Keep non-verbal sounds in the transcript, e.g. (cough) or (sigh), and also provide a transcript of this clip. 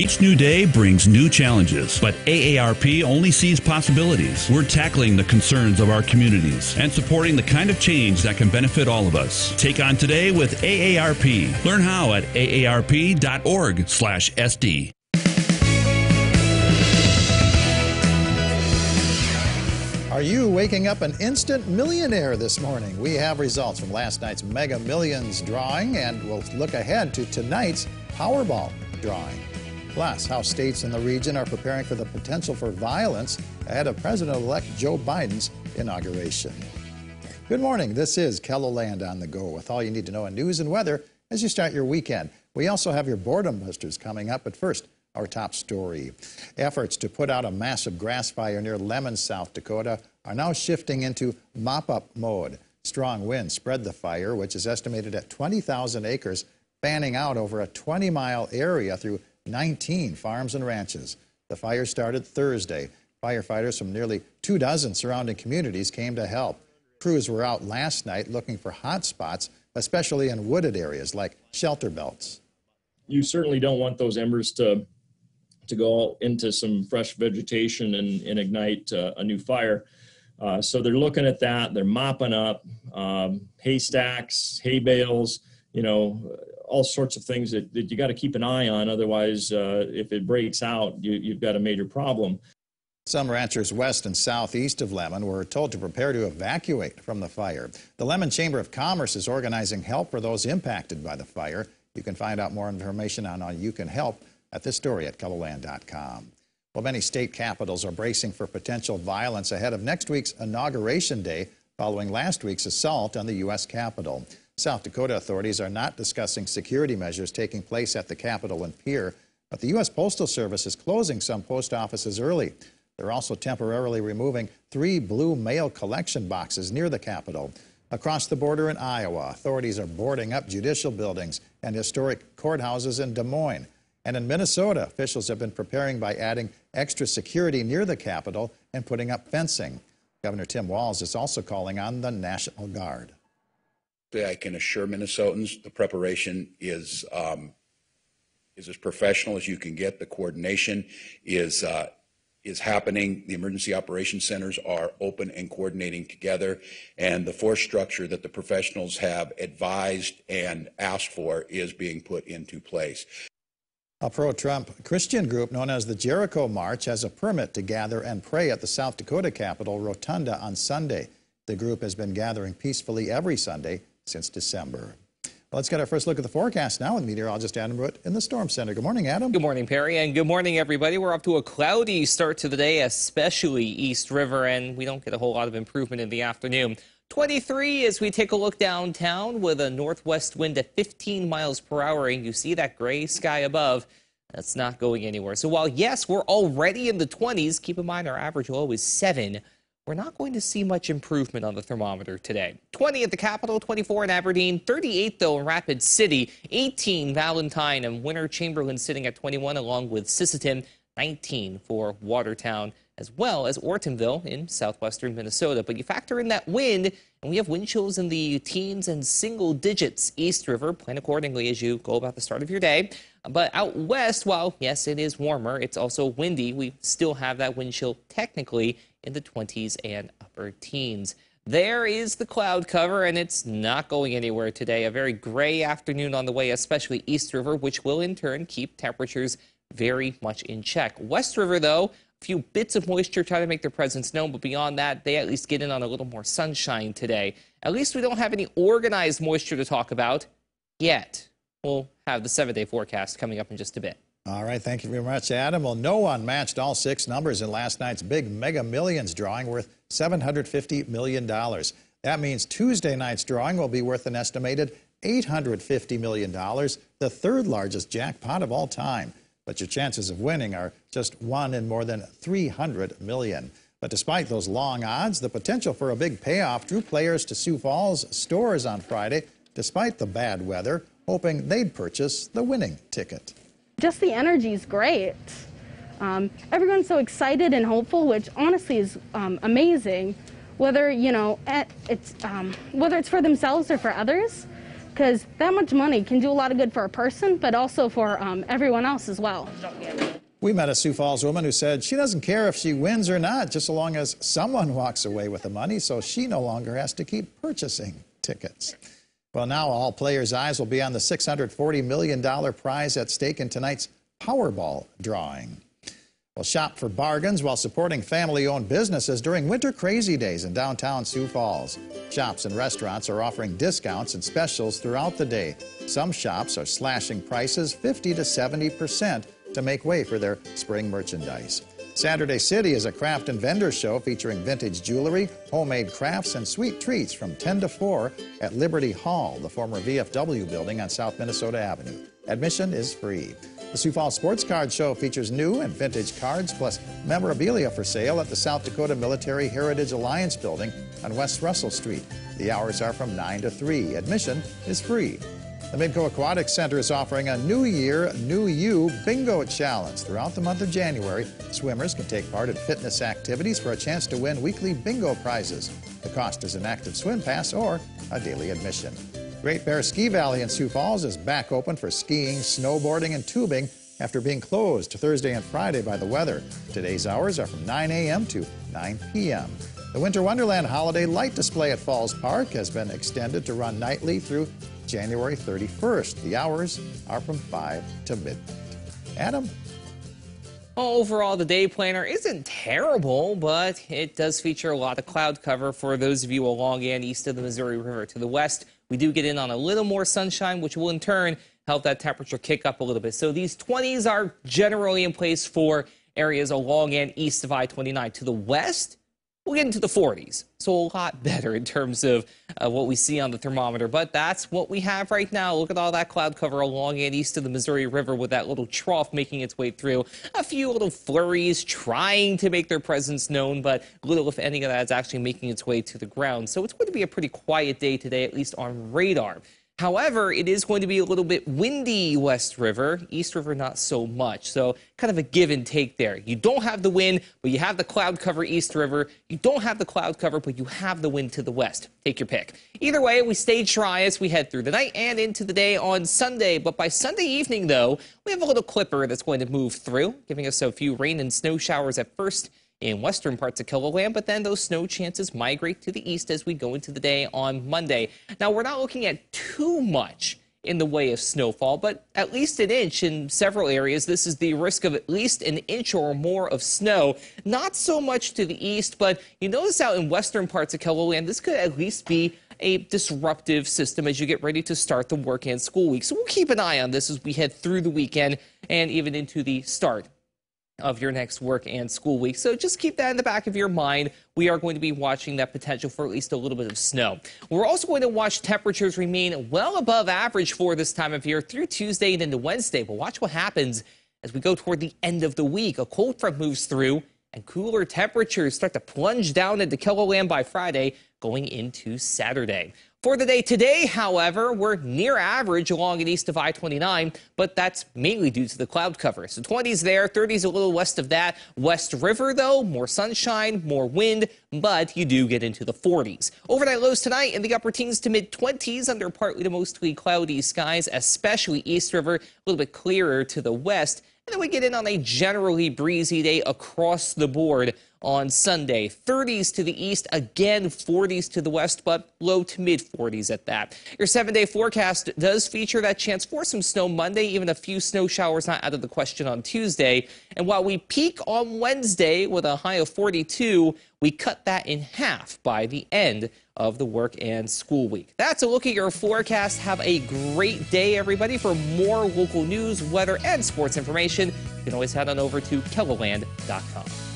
Each new day brings new challenges, but AARP only sees possibilities. We're tackling the concerns of our communities and supporting the kind of change that can benefit all of us. Take on today with AARP. Learn how at aarp.org/sd. Are you waking up an instant millionaire this morning? We have results from last night's Mega Millions drawing, and we'll look ahead to tonight's Powerball drawing. Plus, how states in the region are preparing for the potential for violence ahead of President elect Joe Biden's inauguration. Good morning. This is KELOLAND on the go with all you need to know in news and weather as you start your weekend. We also have your boredom busters coming up, but first, our top story. Efforts to put out a massive grass fire near Lemmon, South Dakota are now shifting into mop up mode. Strong winds spread the fire, which is estimated at 20,000 acres, fanning out over a 20 mile area through 19 farms and ranches. The fire started Thursday. Firefighters from nearly two dozen surrounding communities came to help. Crews were out last night looking for hot spots, especially in wooded areas like shelter belts. You certainly don't want those embers to to go into some fresh vegetation and, and ignite uh, a new fire. Uh, so they're looking at that. They're mopping up um, haystacks, hay bales, you know, all sorts of things that, that you got to keep an eye on. Otherwise, uh, if it breaks out, you, you've got a major problem. Some ranchers west and southeast of Lemmon were told to prepare to evacuate from the fire. The Lemmon Chamber of Commerce is organizing help for those impacted by the fire. You can find out more information on how you can help at this story at KELOLAND.com. Well, many state capitals are bracing for potential violence ahead of next week's Inauguration Day following last week's assault on the U.S. Capitol. South Dakota authorities are not discussing security measures taking place at the Capitol and Pierre, but the U.S. Postal Service is closing some post offices early. They're also temporarily removing three blue mail collection boxes near the Capitol. Across the border in Iowa, authorities are boarding up judicial buildings and historic courthouses in Des Moines. And in Minnesota, officials have been preparing by adding extra security near the Capitol and putting up fencing. Governor Tim Walz is also calling on the National Guard. I can assure Minnesotans the preparation is um, is as professional as you can get. The coordination is uh, is happening. The emergency operations centers are open and coordinating together, and the force structure that the professionals have advised and asked for is being put into place. A pro Trump Christian group known as the Jericho March has a permit to gather and pray at the South Dakota Capitol Rotunda on Sunday. The group has been gathering peacefully every Sunday since December. Let's get our first look at the forecast now with meteorologist Adam Root in the Storm Center. Good morning, Adam. Good morning, Perry, and good morning, everybody. We're off to a cloudy start to the day, especially East River, and we don't get a whole lot of improvement in the afternoon. 23 as we take a look downtown with a northwest wind at 15 miles per hour, and you see that gray sky above. That's not going anywhere. So while, yes, we're already in the 20s, keep in mind our average low is 7 we're not going to see much improvement on the thermometer today. 20 at the Capital, 24 in Aberdeen, 38 though in Rapid City, 18 Valentine and Winner Chamberlain sitting at 21 along with Sisseton, 19 for Watertown as well as Ortonville in southwestern Minnesota. But you factor in that wind, and we have wind chills in the teens and single digits East River. Plan accordingly as you go about the start of your day. But out west, while yes, it is warmer, it's also windy. We still have that wind chill technically in the 20s and upper teens. There is the cloud cover, and it's not going anywhere today. A very gray afternoon on the way, especially East River, which will in turn keep temperatures very much in check. West River, though, a few bits of moisture try to make their presence known, but beyond that, they at least get in on a little more sunshine today. At least we don't have any organized moisture to talk about yet. We'll have the seven day forecast coming up in just a bit. All right, thank you very much, Adam. Well, no one matched all six numbers in last night's big Mega Millions drawing worth $750 million. That means Tuesday night's drawing will be worth an estimated $850 million, the third largest jackpot of all time. But your chances of winning are just one in more than 300 million. But despite those long odds, the potential for a big payoff drew players to Sioux Falls stores on Friday, despite the bad weather, hoping they'd purchase the winning ticket just the energy is great. Um, everyone's so excited and hopeful, which honestly is um, amazing. Whether you know it's um, whether it's for themselves or for others, because that much money can do a lot of good for a person, but also for um, everyone else as well. We met a Sioux Falls woman who said she doesn't care if she wins or not, just so long as someone walks away with the money, so she no longer has to keep purchasing tickets. Well, now all players' eyes will be on the $640 million prize at stake in tonight's Powerball drawing. Well, shop for bargains while supporting family owned businesses during winter crazy days in downtown Sioux Falls. Shops and restaurants are offering discounts and specials throughout the day. Some shops are slashing prices 50 to 70 percent to make way for their spring merchandise. Saturday City is a craft and vendor show featuring vintage jewelry, homemade crafts, and sweet treats from 10 to 4 at Liberty Hall, the former VFW building on South Minnesota Avenue. Admission is free. The Sioux Falls Sports Card Show features new and vintage cards plus memorabilia for sale at the South Dakota Military Heritage Alliance building on West Russell Street. The hours are from 9 to 3. Admission is free. The Midco Aquatic Center is offering a New Year, New You Bingo Challenge. Throughout the month of January, swimmers can take part in fitness activities for a chance to win weekly bingo prizes. The cost is an active swim pass or a daily admission. Great Bear Ski Valley in Sioux Falls is back open for skiing, snowboarding, and tubing after being closed Thursday and Friday by the weather. Today's hours are from 9 a.m. to 9 p.m. The Winter Wonderland Holiday Light Display at Falls Park has been extended to run nightly through January 31st. The hours are from 5 to midnight. Adam? Overall, the day planner isn't terrible, but it does feature a lot of cloud cover for those of you along and east of the Missouri River. To the west, we do get in on a little more sunshine, which will in turn help that temperature kick up a little bit. So these 20s are generally in place for areas along and east of I 29. To the west, we'll get into the 40s. So a lot (laughs) better in terms of uh, what we see on the thermometer. But that's what we have right now. Look at all that cloud cover along and east of the Missouri River with that little trough making its way through. A few little flurries trying to make their presence known, but little, if any, of that is actually making its way to the ground. So it's going to be a pretty quiet day today, at least on radar. However, it is going to be a little bit windy West River, East River not so much. So kind of a give and take there. You don't have the wind, but you have the cloud cover East River. You don't have the cloud cover, but you have the wind to the west. Take your pick. Either way, we stay dry as we head through the night and into the day on Sunday. But by Sunday evening, though, we have a little clipper that's going to move through, giving us a few rain and snow showers at first in western parts of KELOLAND, but then those snow chances migrate to the east as we go into the day on Monday. Now, we're not looking at too much in the way of snowfall, but at least an inch in several areas. This is the risk of at least an inch or more of snow. Not so much to the east, but you notice out in western parts of KELOLAND, this could at least be a disruptive system as you get ready to start the work and school week. So we'll keep an eye on this as we head through the weekend and even into the start of your next work and school week. So just keep that in the back of your mind. We are going to be watching that potential for at least a little bit of snow. We're also going to watch temperatures remain well above average for this time of year through Tuesday and into Wednesday. But watch what happens as we go toward the end of the week. A cold front moves through and cooler temperatures start to plunge down into KELOLAND by Friday going into Saturday. For the day today, however, we're near average along and east of I-29, but that's mainly due to the cloud cover. So 20s there, 30s a little west of that. West River, though, more sunshine, more wind, but you do get into the 40s. Overnight lows tonight in the upper teens to mid 20s under partly to mostly cloudy skies, especially East River, a little bit clearer to the west. And then we get in on a generally breezy day across the board on Sunday. 30s to the east, again 40s to the west, but low to mid 40s at that. Your seven day forecast does feature that chance for some snow Monday, even a few snow showers not out of the question on Tuesday. And while we peak on Wednesday with a high of 42, we cut that in half by the end of the work and school week. That's a look at your forecast. Have a great day, everybody. For more local news, weather, and sports information, you can always head on over to KELOLAND.com.